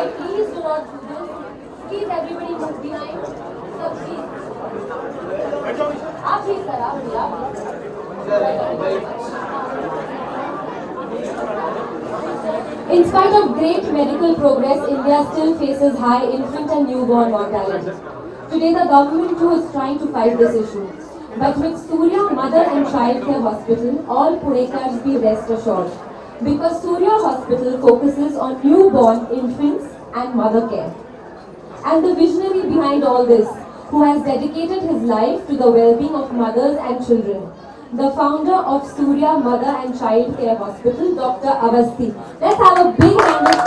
Please do not do this. Please, everybody move behind. So please. आप In spite of great medical progress, India still faces high infant and newborn mortality. Today, the government too is trying to fight this issue. But with Surya Mother and Child Care Hospital, all Punekars be rest assured. Because Surya Hospital focuses on newborn infants and mother care. And the visionary behind all this, who has dedicated his life to the well-being of mothers and children, the founder of Surya Mother and Child Care Hospital, Dr. Avasthi. Let's have a big round of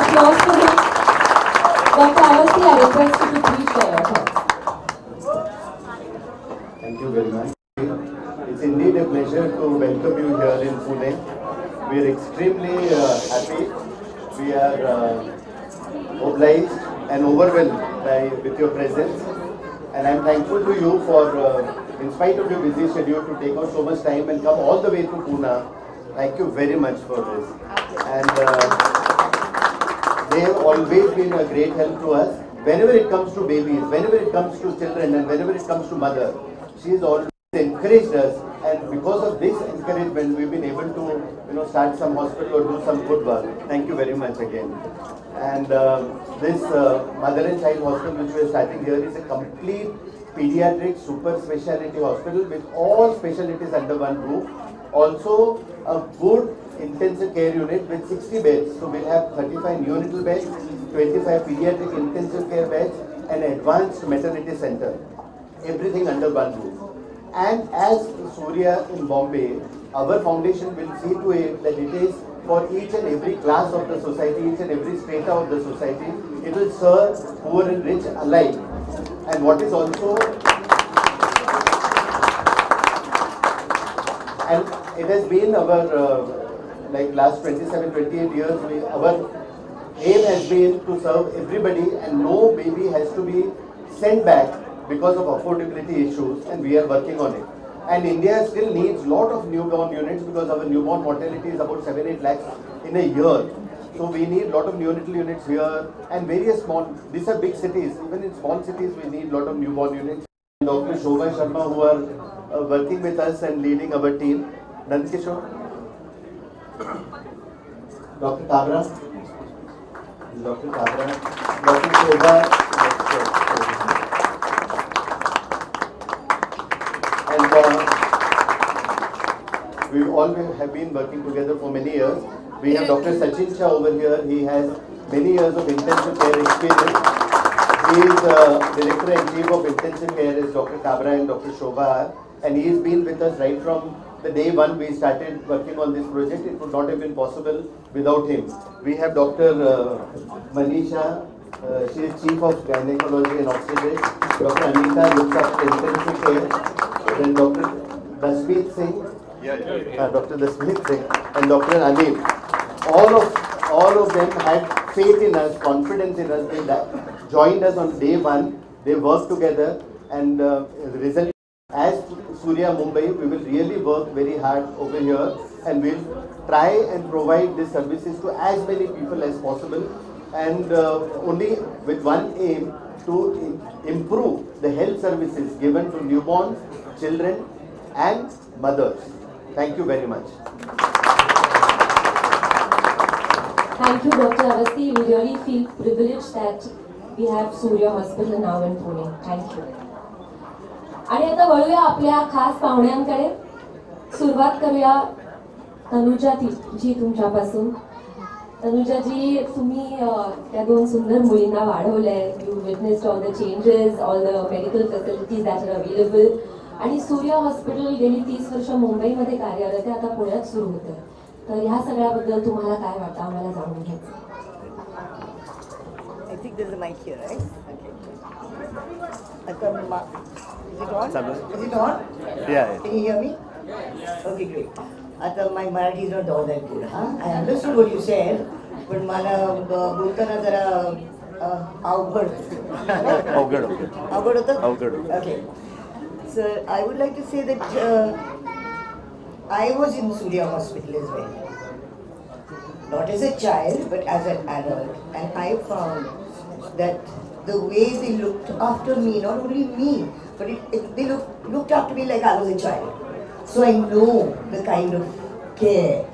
applause for him. Dr. Avasthi, I request you to please share your thoughts. Thank you very much. It's indeed a pleasure to welcome you here in Pune. We are extremely uh, happy. We are uh, obliged and overwhelmed by, with your presence. And I'm thankful to you for, uh, in spite of your busy schedule, to take out so much time and come all the way to Pune. Thank you very much for this. And uh, they have always been a great help to us. Whenever it comes to babies, whenever it comes to children, and whenever it comes to mother, she has always encouraged us. And because of this encouragement, we've been able to, you know, start some hospital or do some good work. Thank you very much again. And uh, this uh, mother and child hospital, which we are starting here, is a complete pediatric super specialty hospital with all specialties under one roof. Also, a good intensive care unit with 60 beds. So we'll have 35 neonatal beds, 25 pediatric intensive care beds, and advanced maternity center. Everything under one roof. And as Surya in Bombay, our foundation will see to it that it is for each and every class of the society, each and every strata of the society. It will serve poor and rich alike. And what is also and it has been our uh, like last 27 28 years we, our aim has been to serve everybody and no baby has to be sent back because of affordability issues and we are working on it and india still needs a lot of newborn units because our newborn mortality is about 7 8 lakhs in a year so we need lot of neonatal units here and various small these are big cities even in small cities we need lot of newborn units Dr. Shobha Sharma who are uh, working with us and leading our team. Nandkishore. Dr. Kabra. Dr. Kabra. Dr. Shobha. And uh, we all have been working together for many years. We have Dr. Sachin Shah over here. He has many years of intensive care experience. He is uh, Director and Chief of Intensive Care is Dr. Kabra and Dr. Shobha and he has been with us right from the day one we started working on this project. It would not have been possible without him. We have Dr. Uh, Manisha, uh, she is Chief of Gynecology and Obstetrics. Dr. Anita looks after intensive care. Then Dr. Dasmeet Singh, uh, Dr. Dasmeet Singh and Dr. Anil. All of all of them had faith in us, confidence in us. They joined us on day one. They worked together, and uh, result as Surya Mumbai, we will really work very hard over here, and we'll try and provide these services to as many people as possible, and uh, only with one aim to improve the health services given to newborns, children, and mothers. Thank you very much. Thank you, Dr. Avasti. We really feel privileged that we have Surya Hospital now in Pune. Thank you. आणि आता वळूया आपल्या खास पाहुण्यांकडे सुरुवात करूया तनुजा ती जी तुमच्यापासून तनुजाजी तुम्ही त्या दोन सुंदर मुलींना वाढवलंय you witnessed all the changes all the medical facilities that are available आणि सूर्य हॉस्पिटल गेली तीस वर्ष मुंबईमध्ये कार्यरत आहे आता पुण्यात सुरू होते तर ह्या सगळ्याबद्दल तुम्हाला काय वाटतं? आम्हाला जाणून घ्यायचं Okay, great. आता my Marathi is not all that good हां I understood what you said पण मला बोलताना जरा अवघड अवघड अवघड होतं okay So I would like to say that uh, I was in Surya Hospital as well. not as a child, but as an adult. And I found that the way they looked after me, not only me, but it, it, they look, looked after me like I was a child. So I know the kind of care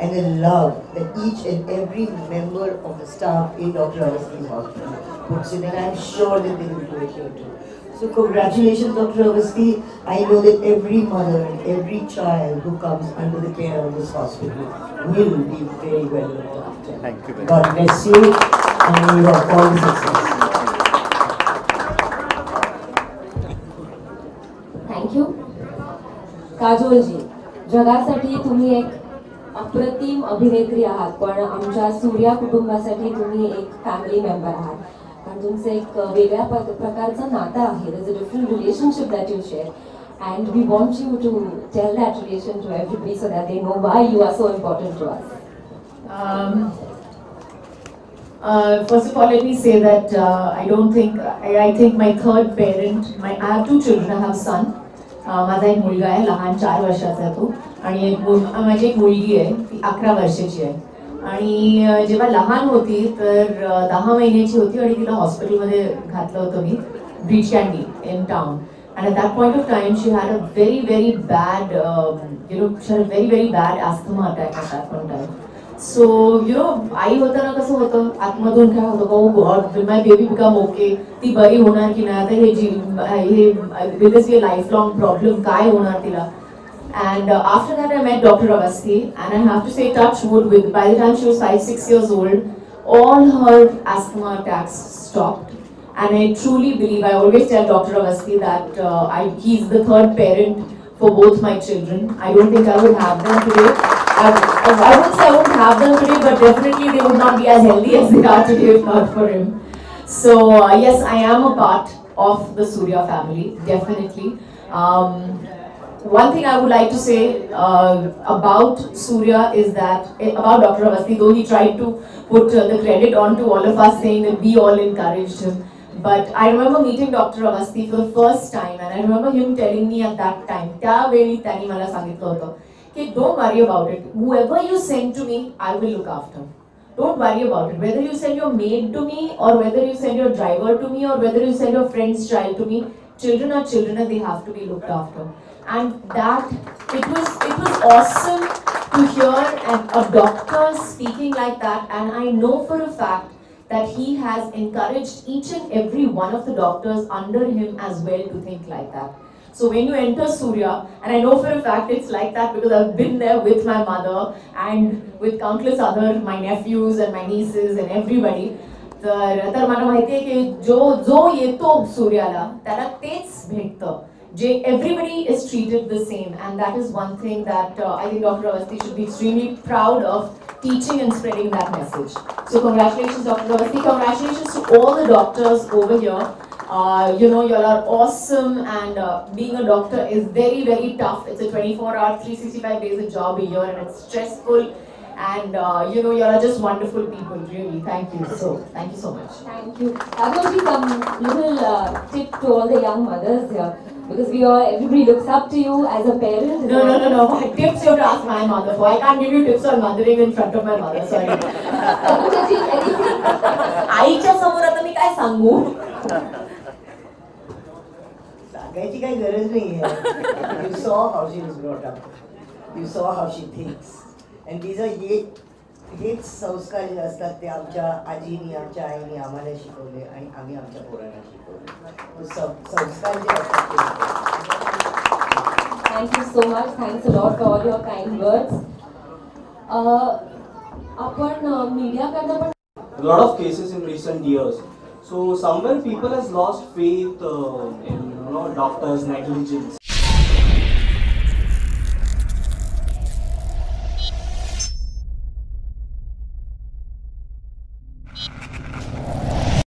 and the love that each and every member of the staff in Dr. Awasthi Hospital puts in, and I'm sure that they will do it here too. So congratulations, Dr. Awasthi. I know that every mother and every child who comes under the care of this hospital will be very well looked after. Thank you very God bless you and may you have all the success. Thank you काजोलजी जगासाठी तुम्ही एक अप्रतिम अभिनेत्री आहात पण आमच्या सूर्या कुटुंबासाठी तुम्ही एक फॅमिली मेंबर आहात कारण तुमचं एक वेगळ्या प्र- प्रकारचं नातं आहे दर a different relationship that you share and we want you to tell that relation to everybody so that they know Y you are so important to us Um, uh, first of all, let me say that uh, I don't think, I, I think my third parent, my, I have two children, I have a son. Uh, माझा एक मुलगा आहे लहान चार वर्षाचा आहे तो आणि एक मुल अं, माझी एक मुलगी आहे ती अकरा वर्षाची आहे. आणि अं, जेव्हा लहान होती तर अं, दहा महिन्याची होती आणि तिला हॉस्पिटलमध्ये घातलं होतं मी breach in town point of time, she had a very, very bad, um, you know, she had a very, very bad asthma attack at that point of time. So you know आई होताना कसं होतं? आतमधून काय होतं? ओ God will my baby become okay ती बरी होणार की नाही? आता हे जी हे will be lifelong problem काय होणार तिला? And uh, after that, I met Dr. Avasthi, and I have to say, touch wood, with by the time she was five, six years old, all her asthma attacks stopped. And I truly believe, I always tell Dr. Avasthi that uh, I, he's the third parent for both my children. I don't think I would have them today. I, I wouldn't say I wouldn't have them today, but definitely they would not be as healthy as they are today if not for him. So uh, yes, I am a part of the Surya family, definitely. Um, one thing I would like to say uh, about Surya is that, eh, about Dr. Avasthi, though he tried to put uh, the credit on to all of us saying that we all encouraged him. But I remember meeting Dr. Avasthi for the first time and I remember him telling me at that time, don't worry about it. Whoever you send to me, I will look after. Don't worry about it. Whether you send your maid to me or whether you send your driver to me or whether you send your friend's child to me, children are children and they have to be looked after. And that it was it was awesome to hear an, a doctor speaking like that. And I know for a fact that he has encouraged each and every one of the doctors under him as well to think like that. So when you enter Surya, and I know for a fact it's like that because I've been there with my mother and with countless other my nephews and my nieces and everybody. तर तर मला माहिती आहे की जो जो येतो सूर्याला त्याला तेच भेटतं जे everybody is treated the same and that is one thing that I think doctor Awasthi should be extremely proud of teaching and spreading that message. So congratulations, Dr. Avasti. Congratulations to all the doctors over here. Uh, you know, you all are awesome and uh, being a doctor is very, very tough. It's a 24 hour, 365 days a job a year and it's stressful. And uh, you know, you all are just wonderful people, really. Thank you. So, thank you so much. Thank you. Kagoji, some little uh, tip to all the young mothers here. Because we are, everybody looks up to you as a parent. No, no, no, no. My tips you have to ask my mother for. I can't give you tips on mothering in front of my mother. Sorry. Kagoji, anything? आईच्या समोर आता मी काय सांगू सांगायची काही गरज नाही आहे you saw how she is brought up you saw how she thinks आणि तिचं ये हेच संस्कार जे असतात ते आमच्या आजीनी आमच्या आईनी आम्हाला शिकवले आणि आम्ही आमच्या पोरांना शिकवले. संस्कार जे असतात ते thank you so much thanks lot for all your kind words आपण मीडिया करता पण lot of cases in recent years so somewhere people has lost faith in no doctors negligence